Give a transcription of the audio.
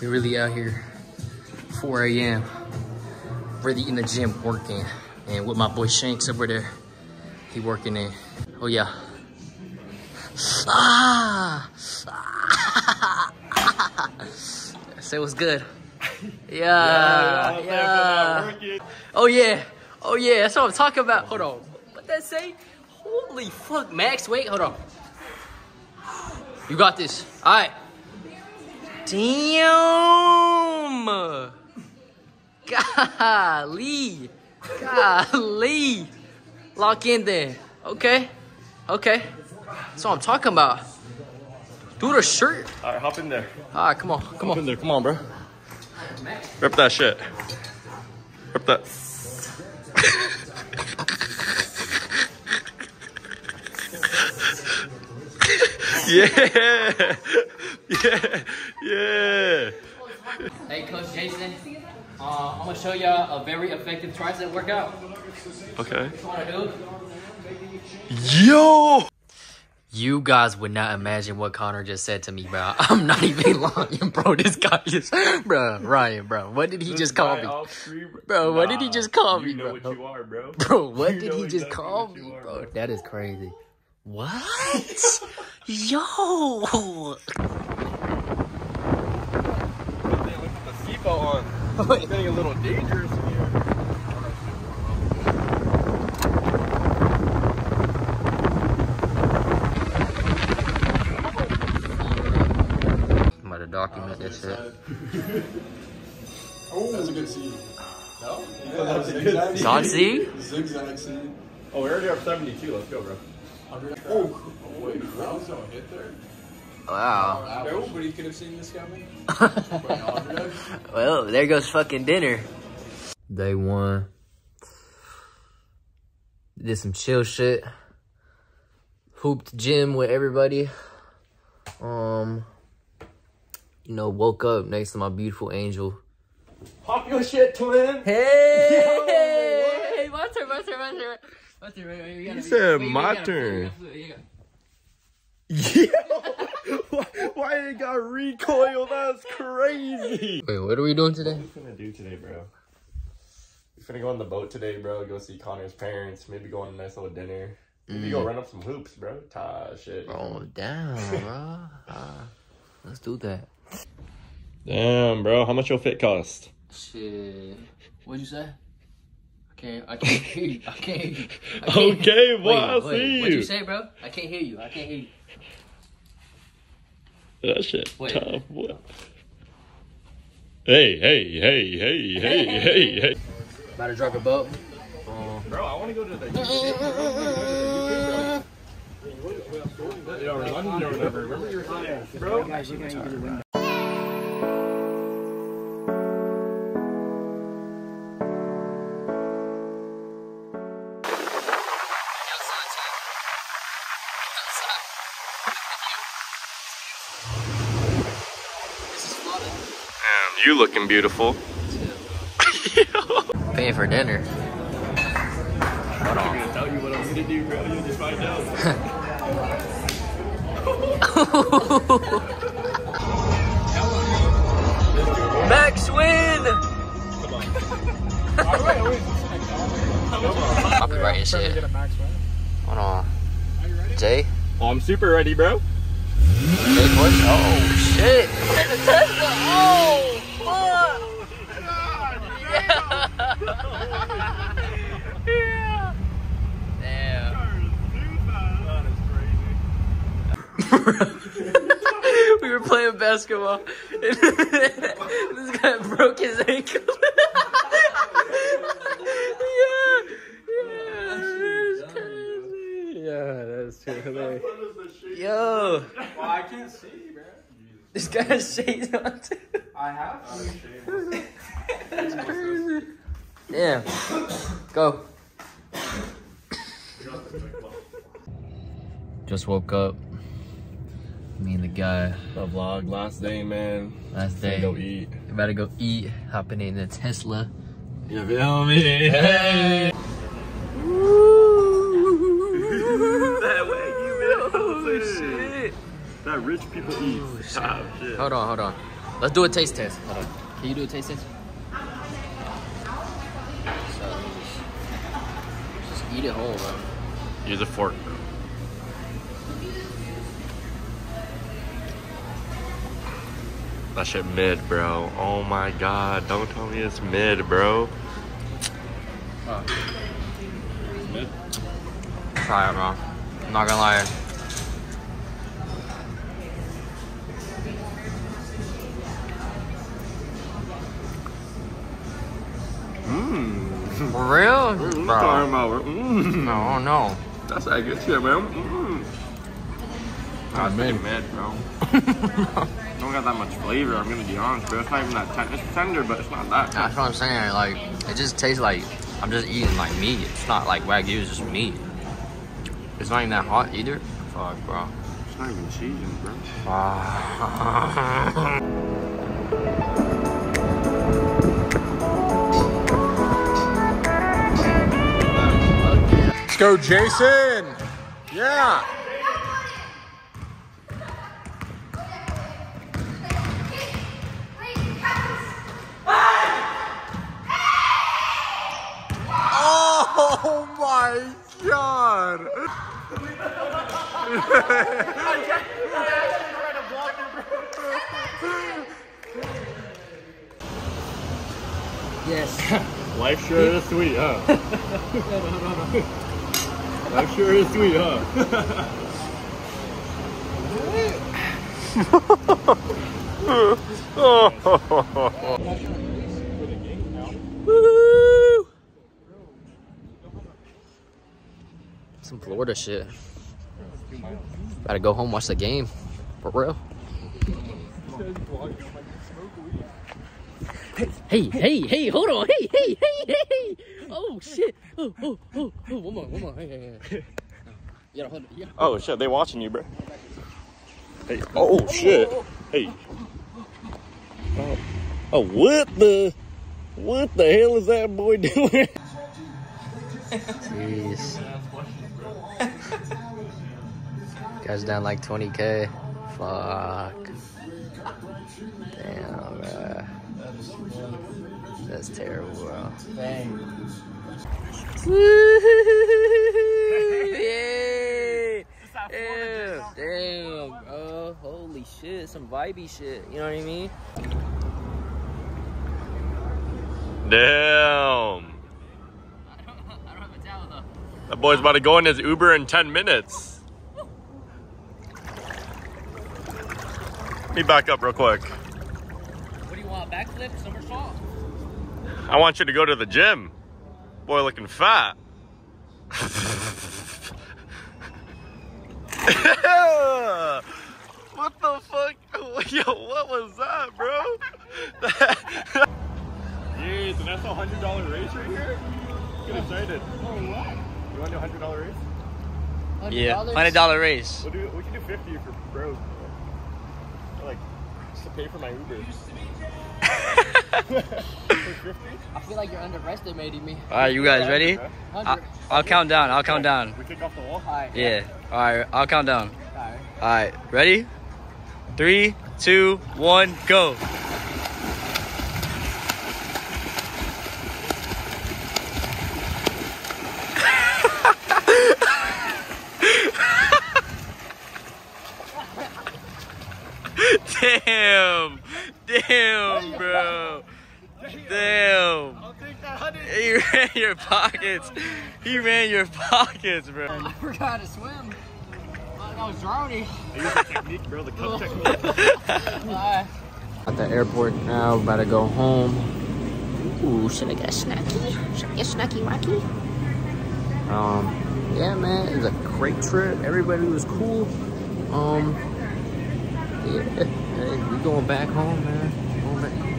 We really out here, 4 a.m. Really in the gym working. And with my boy Shanks over there, he working in. Oh yeah. Ah! Say what's good. Yeah, yeah. Oh yeah, oh yeah. That's what I'm talking about. Hold on. What that say? Holy fuck, Max. Wait, hold on. You got this. All right. Damn. Golly. Golly. Lock in there. Okay. Okay. That's what I'm talking about. Do the shirt. All right, hop in there. All right, come on. Come Hop in on. there. Come on, bro. Rip that shit. Rip that. yeah. Yeah. Yeah. Hey, Coach Jason. Uh, I'm gonna show y'all a very effective tricep workout. Okay. What you wanna do? Yo. You guys would not imagine what Connor just said to me, bro. I'm not even lying, bro. This guy is, bro. Ryan, bro. What did he just call me, Bro, what did he just call me, know bro? what you are, bro. bro? What You did he just call me, are, bro. That is crazy. What? Yo. Look seatbelt on. It's getting a little dangerous in here. I'm to document this shit. Oh, that's a good seed. No? That's a good Zon C? Zigzag seed. Oh, we already have 72. Let's go, bro. Oh, oh wait, that was no hit there. Wow. Nobody could have seen this coming. Well, there goes fucking dinner. Day one. Did some chill shit. Hooped gym with everybody. Um, you know, woke up next to my beautiful angel. Pop your shit, twin. Hey, my turn, my turn, my turn. My turn, wait, wait, we gotta- You said wait, we my gotta- turn. We gotta- we gotta- why, why it got recoil? That's crazy. Wait, what are we doing today? What are we gonna do today, bro? We're gonna go on the boat today, bro. Go see Connor's parents. Maybe go on a nice little dinner. Maybe go run up some hoops, bro. Ta shit. Oh, damn, bro. Ah, let's do that. Damn, bro. How much your fit cost? Shit. What'd you say? I can't. I can't hear you. I can't hear you. I can't- Okay, boy, I Wait, see wait, you. What'd you say, bro? I can't hear you. I can't hear you. That shit Wait. tough, boy. Hey, hey, hey, hey, hey, hey, hey. About to drop a boat. Bro, I want to go to the. Uh. Remember you were saying, bro? You looking beautiful. Paying for dinner. I'm tell you what I'm gonna do, bro. You'll just find out. Max win! Copyright and shit. Hold on. Jay? Oh, I'm super ready, bro. Jay Bush? Oh, shit. Tesla! Oh, fuck! Yeah. Damn. we were playing basketball. and this guy broke his ankle. yeah, yeah, that's crazy. Yeah, that's too hilarious. Yo, well, I can't see, bro. this guy has shades on too. I have. That's crazy. Yeah, go. Just woke up. Me and the guy. The vlog last day, man. Last day. Go eat. About to go eat, hopping in the Tesla. You feel me? Hey. that way you Oh, shit. That rich people eat. shit. Top shit. Hold on, hold on. Let's do a taste test. Hold on. Can you do a taste test? So, just, just eat it whole, bro. Use a fork, bro. That shit mid, bro. Oh my god. Don't tell me it's mid, bro. Try it, bro. I'm not gonna lie. Mmm. For real? Mm, mm. What you Bro. talking about? Mmm. No, no. That's that good shit, man. Mmm. That's mid. mid. mid, bro. Don't got that much flavor, I'm gonna be honest, bro. It's not even that ten- It's tender, but it's not that. That's what I'm saying. Like, it just tastes like I'm just eating like meat. It's not like wagyu. It's just meat. It's not even that hot either. Fuck, bro. It's not even seasoned, bro. Let's go, Jason. Yeah. Oh my god. yes. Life sure is sweet, huh? Life sure is sweet, huh? Some Florida shit. Gotta go home, watch the game. For real. Hey, hey, hey, hold on. Hey, hey, hey, hey. Oh, shit. Oh, oh, oh, oh. One more, one more. Hey, hey, hey. You gotta hold it. Yeah. Oh shit, they watching you, bro. Hey, oh shit. Hey. Oh, oh, what the? What the hell is that boy doing? Jeez. Guy's down like 20k. Fuck. Damn, bro. That's terrible, bro. Yay! Damn, damn, bro. Holy shit, some vibey shit. You know what I mean? Damn. I don't have a towel though. That boy's about to go in his Uber in 10 minutes. Let me back up real quick. What do you want? Backflip, somersault? I want you to go to the gym. Boy looking fat. what the fuck? Yo, what was that, bro? Jeez, and that's a hundred dollar race right here? Get excited. Oh, what? You want to do a hundred dollar race? Yeah, hundred dollar race. We'll do we can do fifty for bros. Like just to pay for my Uber. I feel like you're underestimating me. All right, you guys ready? I, I'll count down. I'll count down. We kick off the wall. Alright. Yeah. All right, I'll count down. Alright. All right, ready? Three, two, one, go. Damn. Damn, bro. Damn. He ran your pockets. He ran your pockets, bro. I forgot to swim. I was drowning. I use the technique, bro. The cup technique. At the airport now, about to go home. Ooh, should I get a snacky? Should I get a snacky wacky? Um, yeah, man, it was a great trip. Everybody was cool. Um, yeah, Hey, we going back home, man. Going back.